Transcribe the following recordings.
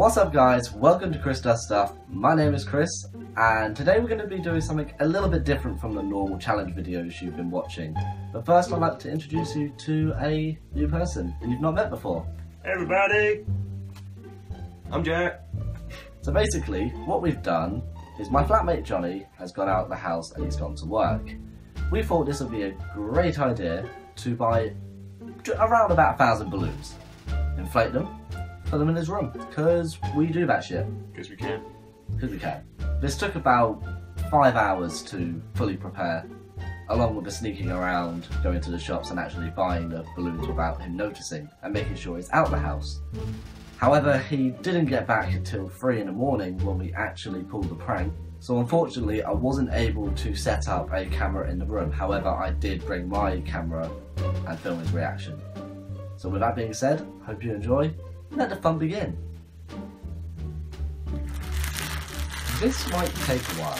What's up guys, welcome to Chris Does Stuff. My name is Chris and today we're going to be doing something a little bit different from the normal challenge videos you've been watching. But first I'd like to introduce you to a new person that you've not met before. Hey everybody! I'm Jack. So basically what we've done is my flatmate Jonnie has gone out of the house and he's gone to work. We thought this would be a great idea to buy around about a thousand balloons, inflate them, put them in his room, because we do that shit. Because we can. Because we can. This took about five hours to fully prepare, along with the sneaking around, going to the shops and actually buying the balloons without him noticing and making sure he's out of the house. However, he didn't get back until 3 in the morning when we actually pulled the prank. So unfortunately, I wasn't able to set up a camera in the room. However, I did bring my camera and film his reaction. So with that being said, hope you enjoy. Let the fun begin. This might take a while.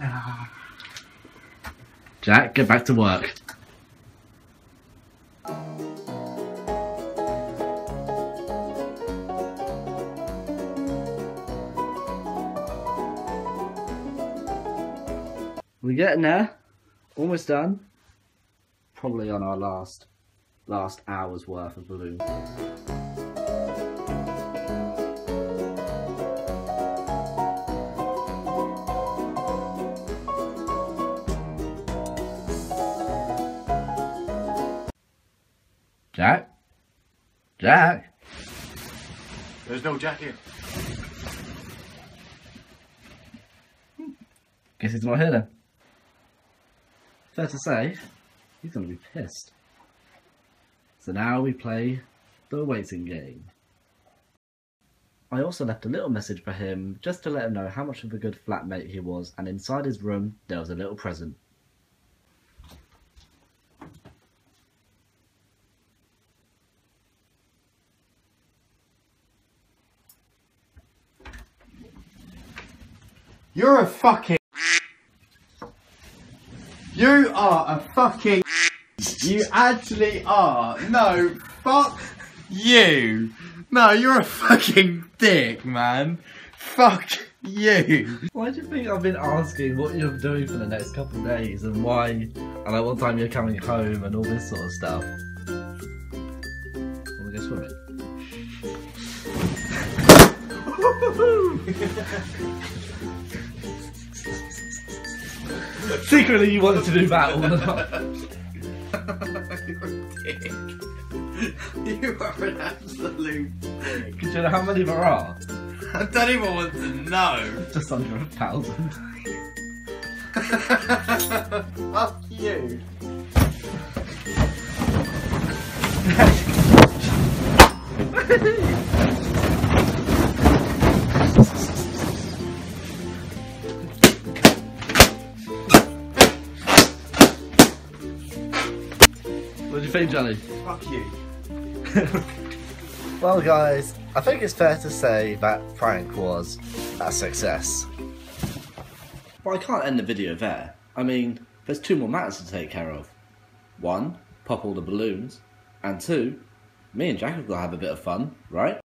Ah. Jack, get back to work. We're getting there. Almost done. Probably on our last last hour's worth of balloons. Jack? Jack? There's no Jack here. Guess he's not here then. Fair to say, he's gonna be pissed. So now we play the waiting game. I also left a little message for him just to let him know how much of a good flatmate he was, and inside his room there was a little present. You're a fucking. You are a fucking. You actually are. No, fuck you. No, you're a fucking dick, man. Fuck you. Why do you think I've been asking what you're doing for the next couple of days and why, and like what time you're coming home and all this sort of stuff? Wanna go swimming? Secretly, you wanted to do that all the time. you're a dick. You are an absolute dick. Do you know how many there are? I don't even want to know. Just under a thousand. Fuck you. do you think, Jonnie? Fuck you. Well, guys, I think it's fair to say that prank was a success. But I can't end the video there. I mean, there's two more matters to take care of. One, pop all the balloons. And two, me and Jack have got to have a bit of fun, right?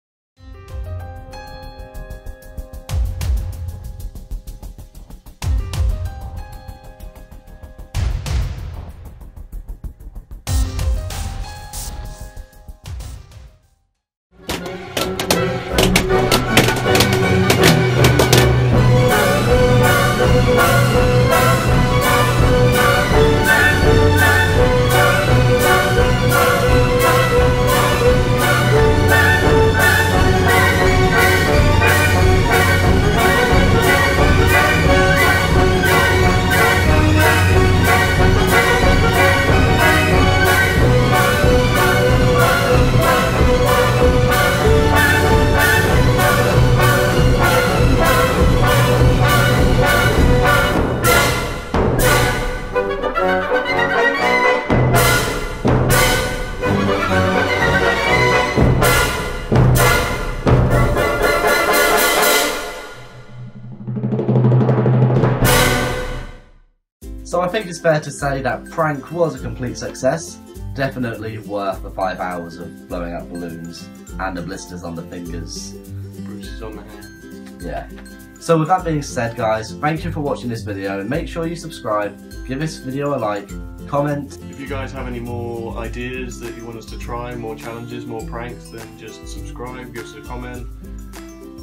I think it's fair to say that prank was a complete success. Definitely worth the five hours of blowing up balloons and the blisters on the fingers. Bruce is on the hand. Yeah. So with that being said guys, thank you for watching this video. Make sure you subscribe, give this video a like, comment. If you guys have any more ideas that you want us to try, more challenges, more pranks, then just subscribe, give us a comment.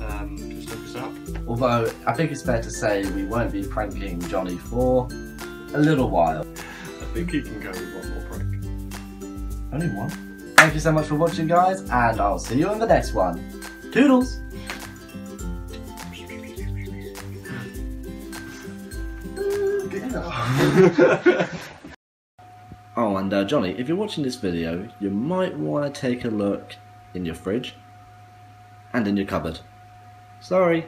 Um, just look us up. Although I think it's fair to say we won't be pranking Jonnie for a little while. I think he can go with one more prank. Only one. Thank you so much for watching guys and I'll see you in the next one. Toodles! Oh, and uh, Jonnie, if you're watching this video, you might want to take a look in your fridge and in your cupboard. Sorry.